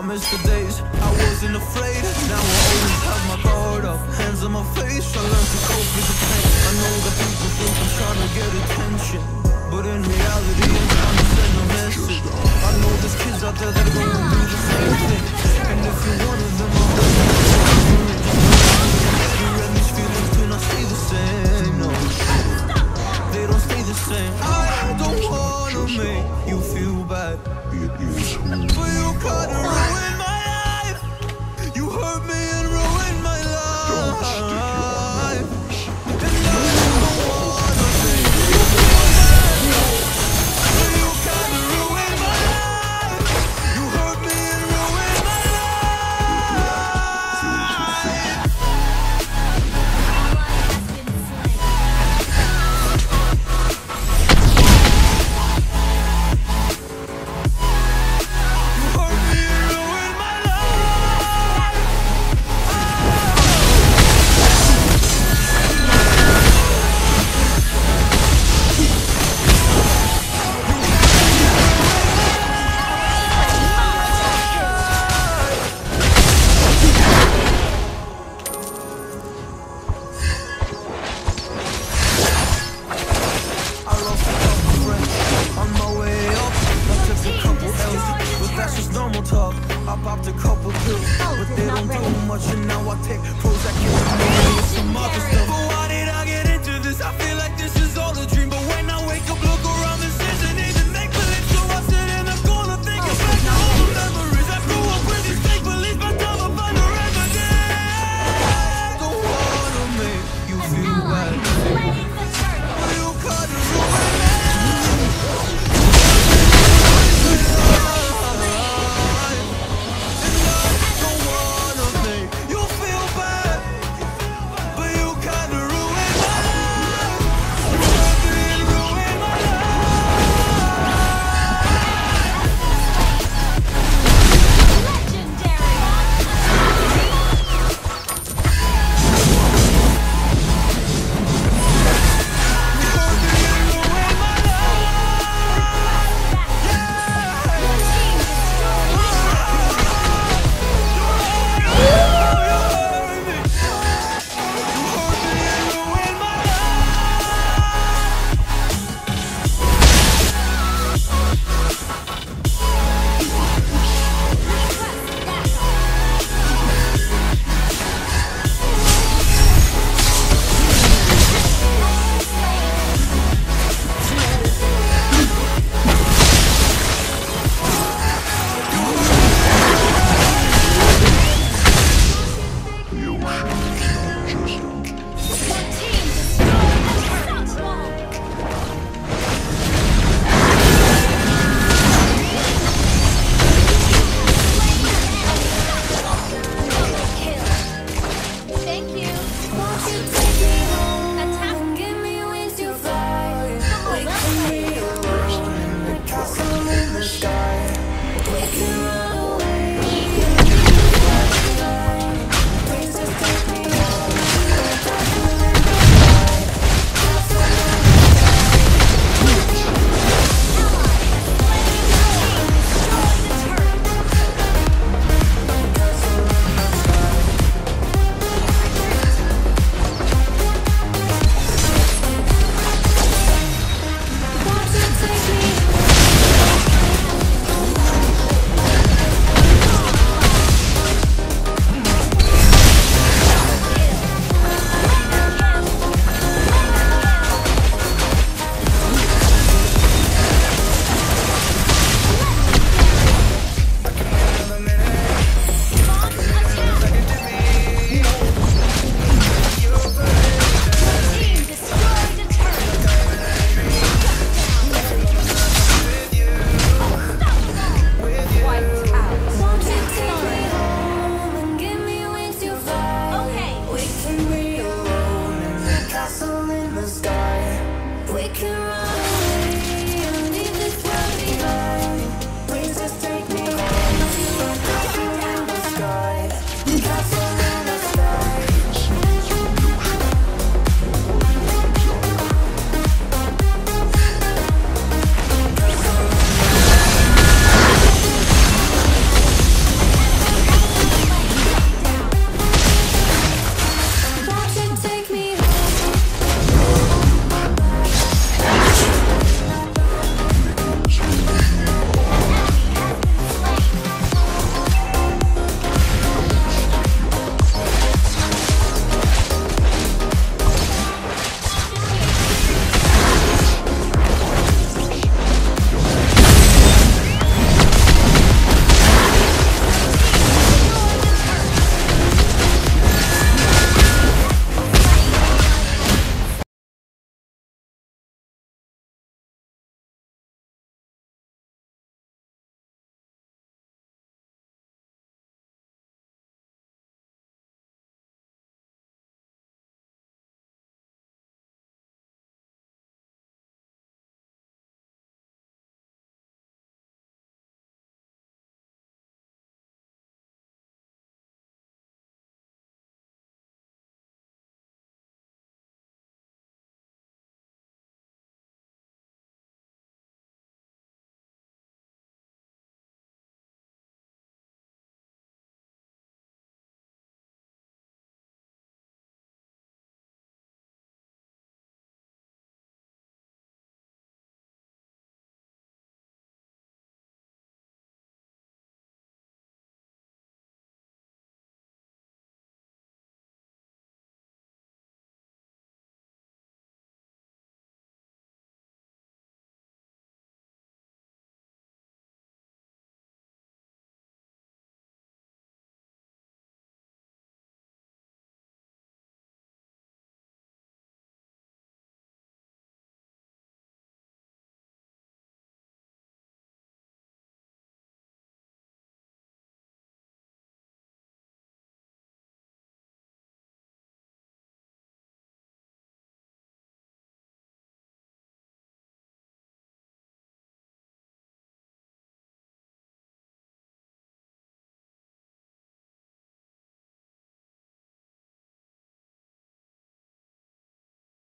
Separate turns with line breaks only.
I miss the days. I wasn't afraid. Now I always have my guard up Hands on my face. I learned to cope with the pain. I know that people think I'm trying to get attention But in reality I'm trying to send a message. I know there's kids out there that are going through the same thing And if you're one of them I'll much, now I take